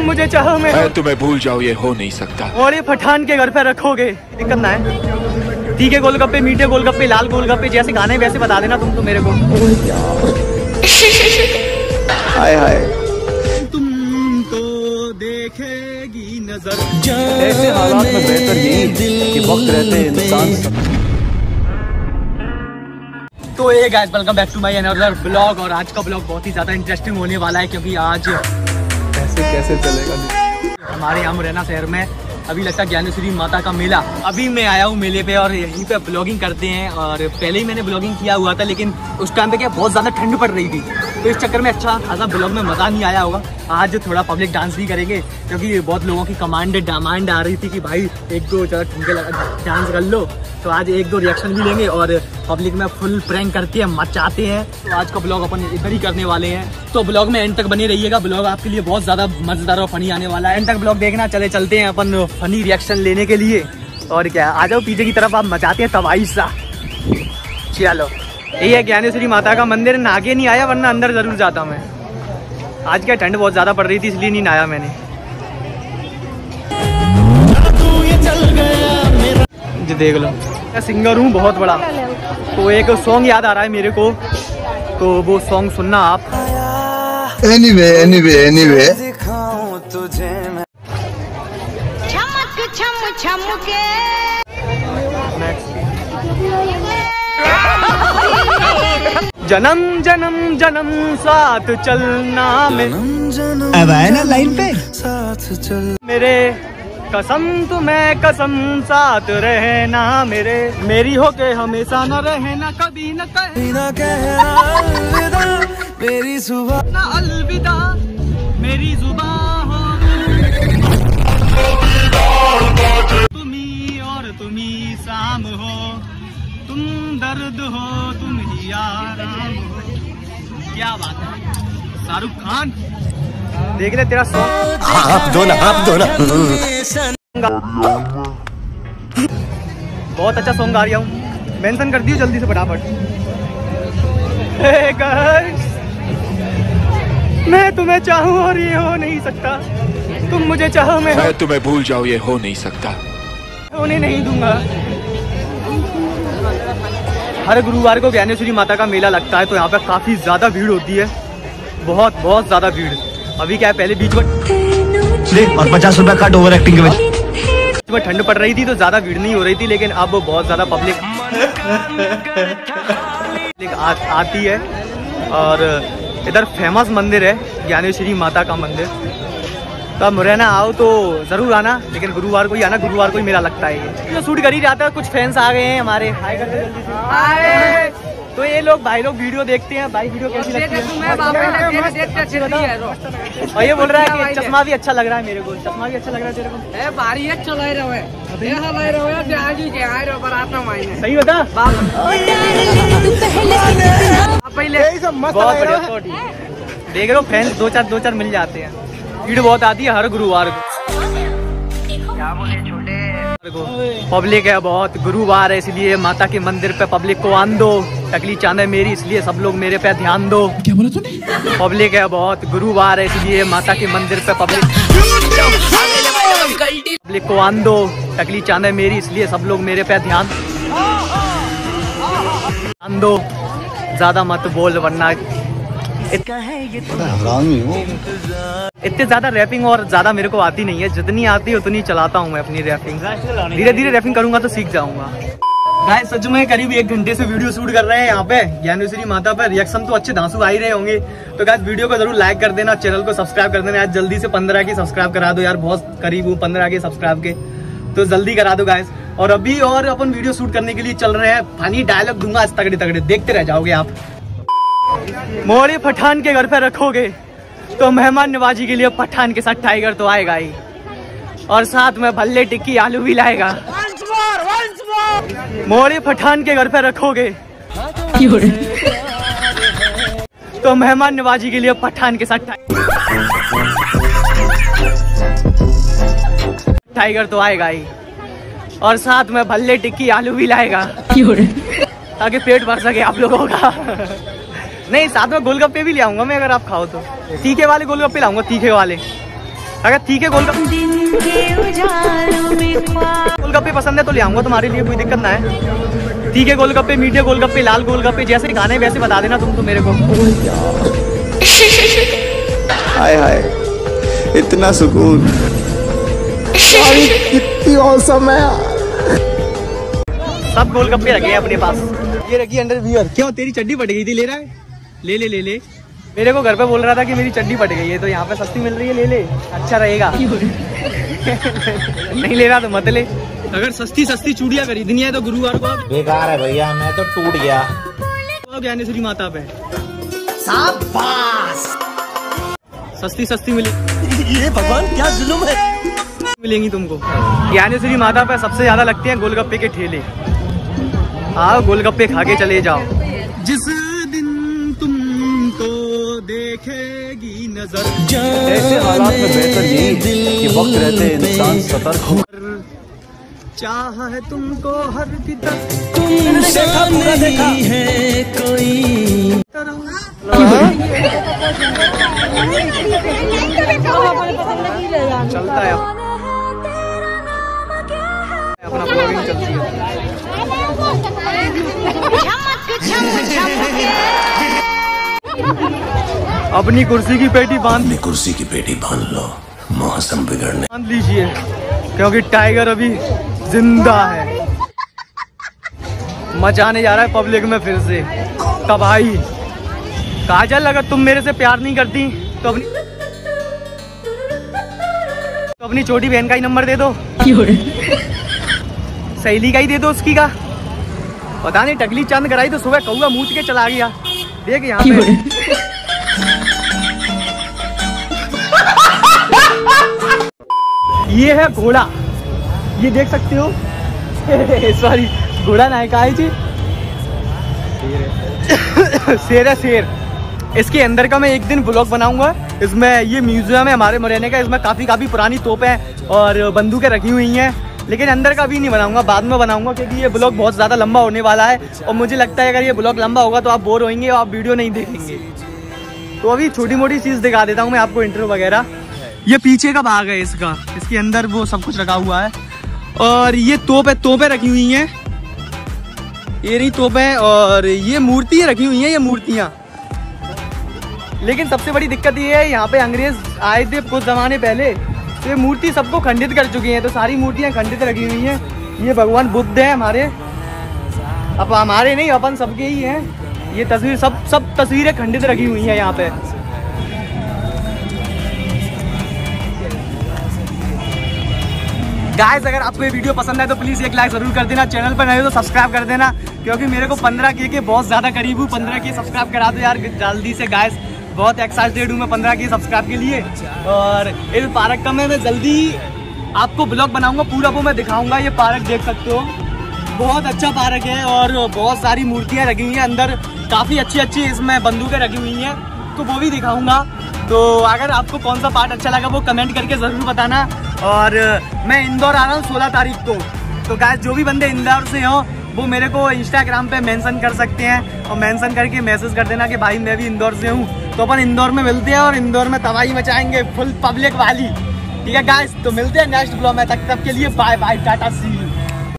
तुम मुझे चाहो मैं मैं तुम्हें भूल जाऊँ ये हो नहीं सकता। और ये पठान के घर पे रखोगे। दिक्कत ना है। तीखे गोलगप्पे मीठे गोलगप्पे लाल गोलगप्पे जैसे गाने वैसे बता देना तुम तो मेरे को। हाय हाय। तुमको देखेगी नज़र। ऐसे हालात में बेहतर यही है कि वक्त रहते इंसान तो ये guys welcome back to my another blog और आज का ब्लॉग बहुत ही ज़्यादा इंटरेस्टिंग होने वाला है क्योंकि आज कैसे कैसे चलेगा? हमारे यहाँ मुरैना शहर में अभी लगता है ज्ञानेश्वरी माता का मेला। अभी मैं आया हूँ मेले पे और यहीं पे ब्लॉगिंग करते हैं और पहले ही मैंने ब्लॉगिंग किया हुआ था, लेकिन उस टाइम पे क्या बहुत ज़्यादा ठंड पड़ रही थी। तो इस चक्कर में अच्छा खासा ब्लॉग में मज़ा नहीं आया होगा। आज थोड़ा पब्लिक डांस भी करेंगे, क्योंकि बहुत लोगों की कमांड डिमांड आ रही थी कि भाई एक दो ज़्यादा ठुमके लगा डांस कर लो। तो आज एक दो रिएक्शन भी लेंगे और पब्लिक में फुल प्रैंक करके हैं मचाते हैं। तो आज का ब्लॉग अपन इधर ही करने वाले हैं। तो ब्लॉग में एंड तक बने रहिएगा। ब्लॉग आपके लिए बहुत ज़्यादा मज़ेदार और फनी आने वाला है। एंड तक ब्लॉग देखना, चले चलते हैं अपन फनी रिएक्शन लेने के लिए। और क्या, आ जाओ पीछे की तरफ़, आप मचाते हैं तबाही सा। चलो। ये है ज्ञानेश्वरी माता का मंदिर नागे नहीं आया वरना अंदर ज़रूर जाता मैं। आज क्या ठंड बहुत ज़्यादा पड़ रही थी इसलिए नहीं नहाया मैंने। जी देख लो। मैं सिंगर हूँ बहुत बड़ा। तो एक सॉन्ग याद आ रहा है मेरे को। तो वो सॉन्ग सुनना आप। Anyway, anyway, anyway. चमक छम छम के जन्म जन्म जन्म साथ चलना में। अब आए ना लाइन पे? साथ चल मेरे कसम तुम्हें कसम साथ रहना मेरे। मेरी हो के हमेशा न रहना कभी न कभी न कहना मेरी सुबह न अलविदा मेरी जुबा हो। तुम्ही और तुम्ही शाम हो। तुम दर्द हो तुम ही आराम हो। क्या बात है? शाहरुख खान? देख ले तेरा सॉन्ग आप दो ना आप दो ना। बहुत अच्छा सॉन्ग गा रहा हूँ। मेंशन कर दियो जल्दी से फटाफट। मैं तुम्हें चाहूँ और ये हो नहीं सकता। तुम मुझे चाहो मैं मैं तुम्हें भूल जाऊँ ये हो नहीं सकता। होने नहीं दूँगा। हर गुरुवार को ज्ञानेश्वरी माता का मेला लगता है तो यहाँ पे काफ़ी ज़्यादा भीड़ होती है। बहुत बहुत ज़्यादा भीड़। अभी क्या है पहले बीच में और पचास रुपया काट ओवर एक्टिंग के बीच में ठंड पड़ रही थी तो ज़्यादा भीड़ नहीं हो रही थी लेकिन अब बहुत ज़्यादा पब्लिक पब्लिक आ, आती है। और इधर फ़ेमस मंदिर है ज्ञानेश्वरी माता का मंदिर। तो आप मुरैना आओ तो ज़रूर आना लेकिन गुरुवार को ही आना गुरुवार को ही मेला लगता है ये। जो शूट कर ही जाता है कुछ फैंस आ गए हैं हमारे। हाय जल्दी से। तो ये लोग भाई लोग वीडियो देखते हैं भाई वीडियो कैसी लगती है? और ये बोल रहा है कि चश्मा भी अच्छा लग रहा है मेरे को चश्मा भी अच्छा लग रहा है तेरे को। सही होता बहुत बढ़िया तो ठीक है। देख रहे हो फैंस दो चार दो चार मिल जाते हैं। भीड़ बहुत आती है हर गुरुवार को। पब्लिक है बहुत गुरुवार है इसलिए माता के मंदिर पे पब्लिक को आन दो। टकली चाँद है मेरी इसलिए सब लोग मेरे पे ध्यान दो। क्या बोला तूने? पब्लिक है बहुत गुरुवार है इसलिए माता के मंदिर पे पब्लिक पब्लिक को आन दो। टकली चाँद है मेरी इसलिए सब लोग मेरे पे ध्यान ध्यान दो। ज़्यादा मत बोल वरना इतने ज़्यादा रैपिंग और ज़्यादा मेरे को आती नहीं है। जितनी आती है, उतनी चलाता हूँ मैं अपनी रैपिंग धीरे धीरे रैपिंग करूँगा तो सीख जाऊँगा। गाइस सच में करीब एक घंटे से वीडियो शूट कर रहे हैं यहाँ पे। ज्ञानेश्वरी माता पर रिएक्शन तो अच्छे धांसू आ ही रहे होंगे। तो गाइस वीडियो को ज़रूर लाइक कर देना चैनल को सब्सक्राइब कर देना। आज जल्दी से पंद्रह की सब्सक्राइब करा दो यार, बहुत करीब हूँ, पंद्रह के सब्सक्राइब के। तो जल्दी करा दो गाइस और अभी और अपन वीडियो शूट करने के लिए चल रहे हैं। फनी डायलॉग दूँगा आज तगड़े तगड़े देखते रह जाओगे आप। मोरे पठान के घर पे रखोगे तो मेहमान नवाजी के लिए पठान के साथ टाइगर तो आएगा ही। और साथ में भल्ले टिक्की आलू भी लाएगा। मोरे पठान के घर पे रखोगे तो मेहमान नवाजी के लिए पठान के साथ टाइगर तो आएगा ही। और साथ में भल्ले टिक्की आलू भी लाएगा। ताकि पेट भर सके आप लोगों का। नहीं साथ में गोलगप्पे भी ले आऊँगा मैं अगर आप खाओ तो। तीखे वाले गोलगप्पे लाऊँगा तीखे वाले। अगर तीखे गोलगप्पे दिन के उजालों में ख्वाब गोलगप्पे पसंद है तो ले आऊँगा तुम्हारे लिए कोई दिक्कत ना है। है गोलगप्पे मीठे गोलगप्पे लाल गोलगप्पे जैसे खाने वैसे बता देना तुम तो मेरे को। हाय हाय। इतना सुकून। कितनी औसम है सब गोलगप्पे रखे हैं अपने पास। ये रखी अंडर वियर। क्यों तेरी चड्डी फट गई थी ले रहा है? ले ले ले ले। मेरे को घर पे बोल रहा था कि मेरी चड्डी फट गई है तो यहाँ पे सस्ती मिल रही है ले ले। अच्छा रहेगा। नहीं ले रहा तो मत ले। अगर सस्ती सस्ती चूड़िया खरीदनी है तो गुरुवार को बेकार है भैया मैं तो टूट गया। आओ ज्ञानेश्वरी माता पे? सस्ती सस्ती मिले। ये भगवान क्या जुल्म है? मिलेंगी तुमको। ज्ञानेश्वरी माता पे सबसे ज़्यादा लगते हैं गोलगप्पे के ठेले। आओ गोलगप्पे खा के चले जाओ। जिस नज़र ऐसे हालात में बेहतर यही है कि वक्त रहते इंसान सतर्क हो। चाह है तुमको हर तरफ़ देखा पूरा देखा। है कोई। चलता है। अपना चलती है। चमक छम छम के अपनी कुर्सी की पेटी बाँध ली। कुर्सी की पेटी बाँध लो। मौसम बिगड़ने। बाँध लीजिए क्योंकि टाइगर अभी ज़िंदा है। मचाने जा रहा है पब्लिक में फिर से। तबाही काजल अगर तुम मेरे से प्यार नहीं करती तो अपनी तो अपनी छोटी बहन का ही नंबर दे दो। सहेली का ही दे दो उसकी का। पता नहीं टकली चाँद कराई तो सुबह कौआ मूत के चला गया। देख यहाँ पे। ये है घोड़ा। ये देख सकते हो? सॉरी घोड़ा ना है जी। शेर है शेर। इसके अंदर का मैं एक दिन ब्लॉग बनाऊँगा। इसमें ये म्यूज़ियम है हमारे मुरैने का। इसमें काफ़ी काफ़ी पुरानी तोपें और बंदूकें रखी हुई हैं। लेकिन अंदर का भी नहीं बनाऊँगा, बाद में बनाऊँगा क्योंकि ये ब्लॉग बहुत ज़्यादा लंबा होने वाला है। और मुझे लगता है अगर ये ब्लॉग लंबा होगा तो आप बोर होंगे और आप वीडियो नहीं देखेंगे। तो अभी छोटी मोटी चीज़ दिखा देता हूँ मैं आपको इंटरव्यू वगैरह। ये पीछे का भाग है इसका। इसके अंदर वो सब कुछ रखा हुआ है। और ये तोपे तोपें रखी हुई हैं। ये रही तोपें और ये मूर्तियाँ रखी हुई हैं, ये मूर्तियाँ। लेकिन सबसे बड़ी दिक्कत ये है, यहाँ पे अंग्रेज़ आए थे कुछ जमाने पहले। तो ये मूर्ति सबको खंडित कर चुकी हैं तो सारी मूर्तियाँ खंडित रखी हुई हैं। ये भगवान बुद्ध है हमारे। अब हमारे नहीं, अपन सबके ही हैं। ये तस्वीर सब सब तस्वीरें खंडित रखी हुई हैं यहाँ पे। गाइस अगर आपको ये वीडियो पसंद है तो प्लीज़ एक लाइक ज़रूर कर देना। चैनल पर नए तो सब्सक्राइब कर देना, क्योंकि मेरे को 15 के के बहुत ज़्यादा करीब हूँ। 15 के सब्सक्राइब करा दो यार, जल्दी से गाइस बहुत एक्साइटेड हूँ मैं 15 के सब्सक्राइब के लिए। और इस पार्क का मैं मैं जल्दी आपको ब्लॉग बनाऊँगा, पूरा वो मैं दिखाऊँगा। ये पार्क देख सकते हो। बहुत अच्छा पार्क है और बहुत सारी मूर्तियाँ रखी हुई हैं अंदर। काफ़ी अच्छी अच्छी इसमें बंदूकें रखी हुई हैं तो वो भी दिखाऊँगा। तो अगर आपको कौन सा पार्ट अच्छा लगा वो कमेंट करके ज़रूर बताना। और मैं इंदौर आ रहा हूँ सोलह तारीख को। तो गाय जो भी बंदे इंदौर से हों, वो मेरे को इंस्टाग्राम पे मेंशन कर सकते हैं और मेंशन करके मैसेज कर देना कि भाई, मैं भी इंदौर से हूँ। तो अपन इंदौर में मिलते हैं और इंदौर में तबाही मचाएँगे फुल पब्लिक वाली। ठीक है गाइस तो मिलते हैं नेक्स्ट ब्लॉग में। तक तब के लिए बाय बाय टाटा सी